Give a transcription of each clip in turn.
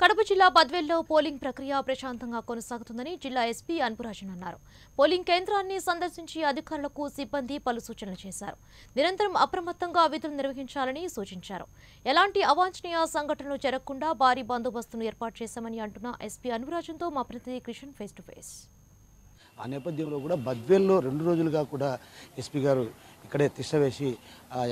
కడప జిల్లా బద్వేల్లో పోలింగ్ ప్రక్రియ ప్రశాంతంగా కొనసాగుతుందని జిల్లా ఎస్పీ అన్పురాజన్ అన్నారు. పోలింగ్ కేంద్రాన్ని సందర్శించి అధికారులకు సిబ్బంది పలు సూచనలు చేశారు. నిరంతరం అప్రమత్తంగా విధులు నిర్వహించాలని సూచించారు. ఎలాంటి అవాంఛనీయ సంఘటనలు జరగకుండా భారీ బందోబస్తును ఏర్పాటు చేశామని అంటున్న ఎస్పీ అన్పురాజన్తో మా ప్రతినిధి కిషన్ ఫేస్ టు ఫేస్. ఆ నేపథ్యంలో కూడా బద్వేల్లో రెండు రోజులుగా కూడా ఎస్పీ గారు ఇక్కడే తిష్టవేసి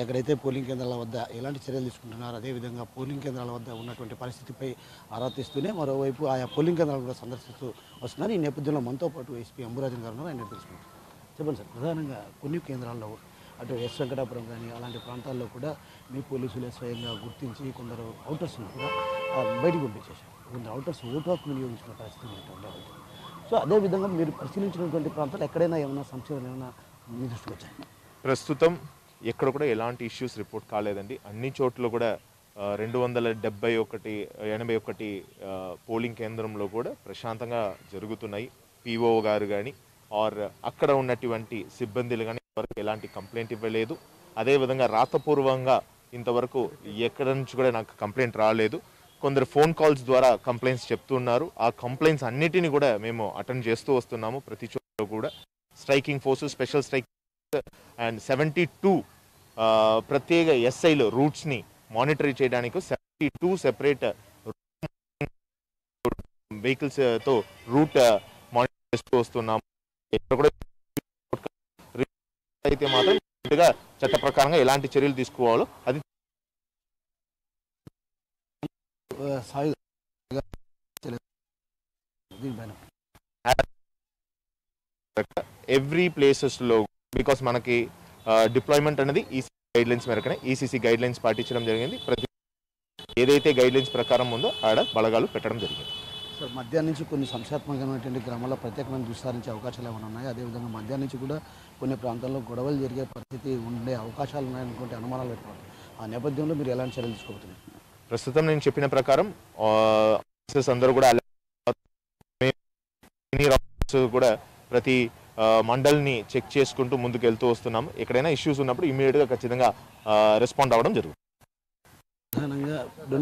ఎక్కడైతే పోలింగ్ కేంద్రాల వద్ద ఎలాంటి చర్యలు తీసుకుంటున్నారో అదేవిధంగా పోలింగ్ కేంద్రాల వద్ద ఉన్నటువంటి పరిస్థితిపై ఆరా తీస్తూనే మరోవైపు ఆయా పోలింగ్ కేంద్రాలను కూడా సందర్శిస్తూ వస్తున్నారు ఈ నేపథ్యంలో మనతో పాటు ఎస్పీ అంబురాజన్ గారు ఉన్నారు. ఆయన తెలుసుకుంటారు. చెప్పండి సార్ ప్రధానంగా కొన్ని కేంద్రాల్లో అటు ఎస్ వెంకటాపురం కానీ అలాంటి ప్రాంతాల్లో కూడా మీ పోలీసులే స్వయంగా గుర్తించి కొందరు అవుటర్స్ని కూడా బయటకు బయటికి పంపించేశారు. కొందరు అవుటర్స్ ఓటు హక్కు వినియోగించిన పరిస్థితి ఉంటుంది సో అదేవిధంగా మీరు పరిశీలించినటువంటి ప్రాంతాలు ఎక్కడైనా ఏమైనా సంక్షేమం ఏమైనా మీ దృష్టికి వచ్చాయి? ప్రస్తుతం ఎక్కడ కూడా ఎలాంటి ఇష్యూస్ రిపోర్ట్ కాలేదండి. అన్ని చోట్ల కూడా రెండు వందల డెబ్బై ఒకటి ఎనభై ఒకటి పోలింగ్ కేంద్రంలో కూడా ప్రశాంతంగా జరుగుతున్నాయి. పిఓ గారు కానీ ఆర్ అక్కడ ఉన్నటువంటి సిబ్బందిలు కానీ వరకు ఎలాంటి కంప్లైంట్ ఇవ్వలేదు. అదేవిధంగా రాతపూర్వంగా ఇంతవరకు ఎక్కడ నుంచి కూడా నాకు కంప్లైంట్ రాలేదు. కొందరు ఫోన్ కాల్స్ ద్వారా కంప్లైంట్స్ చెప్తున్నారు. ఆ కంప్లైంట్స్ అన్నిటిని కూడా మేము అటెండ్ చేస్తూ వస్తున్నాము ప్రతి చోట కూడా. Striking forces special strike and seventy two ప్రత్యేక ఎస్ఐలు రూట్స్ని మానిటర్ చేయడానికి సెవెంటీ టూ సెపరేట్ వెహికల్స్తో రూట్ మానిటర్ చేస్తూ వస్తున్నాము. అయితే మాత్రం చట్ట ప్రకారంగా ఎలాంటి చర్యలు తీసుకోవాలో అది ఎవ్రీ ప్లేసెస్లో బికాస్ మనకి డిప్లాయ్మెంట్ అనేది ఈసీ గైడ్ లైన్స్ మేరకనే ఈసీసీ గైడ్ లైన్స్ పాటించడం జరిగింది. ప్రతి ఏదైతే గైడ్ లైన్స్ ప్రకారం ఉందో ఆడ బలగాలు పెట్టడం జరిగింది. సార్ మధ్యాహ్నం నుంచి కొన్ని సంశాత్మకమైనటువంటి గ్రామాల్లో ప్రత్యేకమైన దృష్టి సారించే అవకాశాలు ఏమైనా ఉన్నాయి? అదేవిధంగా మధ్యాహ్నం నుంచి కూడా కొన్ని ప్రాంతాల్లో గొడవలు జరిగే పరిస్థితి ఉండే అవకాశాలు ఉన్నాయనుకుంటే అనుమానాలు పెట్టుకోవాలి ఆ నేపథ్యంలో మీరు ఎలాంటి చర్యలు తీసుకోబోతున్నారు? ప్రస్తుతం నేను చెప్పిన ప్రకారం అందరూ కూడా కూడా ప్రతి మండల్ని చెక్ చేసుకుంటూ ముందుకు వెళ్తూ వస్తున్నాము ఎక్కడైనా ఇష్యూస్ ఉన్నప్పుడు ఇమీడియట్గా ఖచ్చితంగా రెస్పాండ్ అవ్వడం జరుగుతుంది. ప్రధానంగా రెండు